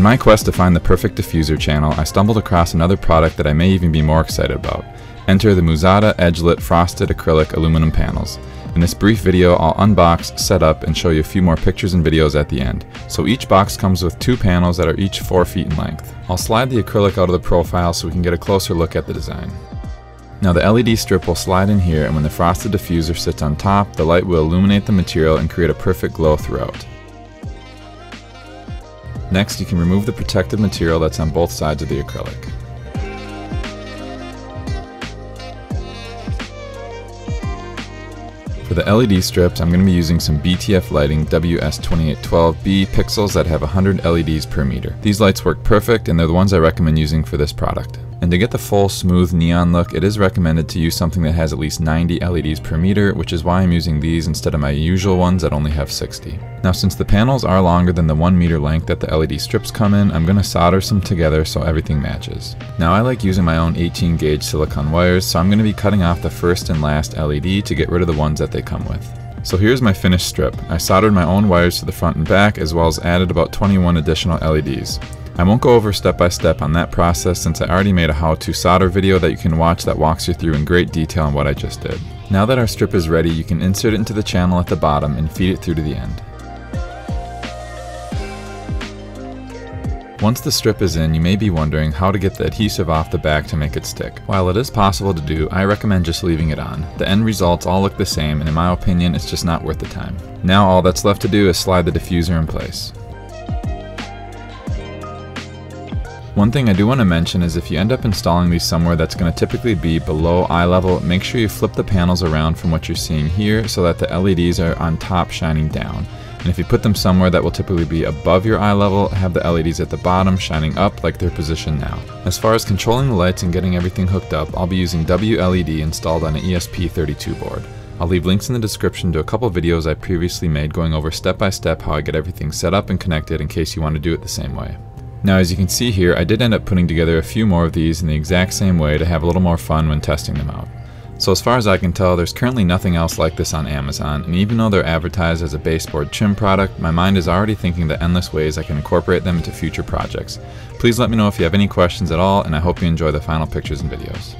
In my quest to find the perfect diffuser channel, I stumbled across another product that I may even be more excited about. Enter the Muzata Edge-Lit Frosted Acrylic Aluminum Panels. In this brief video, I'll unbox, set up, and show you a few more pictures and videos at the end. So each box comes with two panels that are each 4 feet in length. I'll slide the acrylic out of the profile so we can get a closer look at the design. Now the LED strip will slide in here and when the frosted diffuser sits on top, the light will illuminate the material and create a perfect glow throughout. Next, you can remove the protective material that's on both sides of the acrylic. For the LED strips, I'm going to be using some BTF Lighting WS2812B pixels that have 100 LEDs per meter. These lights work perfect and they're the ones I recommend using for this product. And to get the full smooth neon look, it is recommended to use something that has at least 90 LEDs per meter, which is why I'm using these instead of my usual ones that only have 60. Now since the panels are longer than the 1 meter length that the LED strips come in, I'm going to solder some together so everything matches. Now I like using my own 18 gauge silicone wires, so I'm going to be cutting off the first and last LED to get rid of the ones that they come with. So here's my finished strip. I soldered my own wires to the front and back as well as added about 21 additional LEDs. I won't go over step by step on that process since I already made a how to solder video that you can watch that walks you through in great detail on what I just did. Now that our strip is ready, you can insert it into the channel at the bottom and feed it through to the end. Once the strip is in, you may be wondering how to get the adhesive off the back to make it stick. While it is possible to do, I recommend just leaving it on. The end results all look the same and in my opinion it's just not worth the time. Now all that's left to do is slide the diffuser in place. One thing I do want to mention is if you end up installing these somewhere that's going to typically be below eye level, make sure you flip the panels around from what you're seeing here so that the LEDs are on top shining down. And if you put them somewhere that will typically be above your eye level, have the LEDs at the bottom shining up like they're positioned now. As far as controlling the lights and getting everything hooked up, I'll be using WLED installed on an ESP32 board. I'll leave links in the description to a couple videos I previously made going over step by step how I get everything set up and connected in case you want to do it the same way. Now as you can see here, I did end up putting together a few more of these in the exact same way to have a little more fun when testing them out. So as far as I can tell, there's currently nothing else like this on Amazon, and even though they're advertised as a baseboard trim product, my mind is already thinking the endless ways I can incorporate them into future projects. Please let me know if you have any questions at all, and I hope you enjoy the final pictures and videos.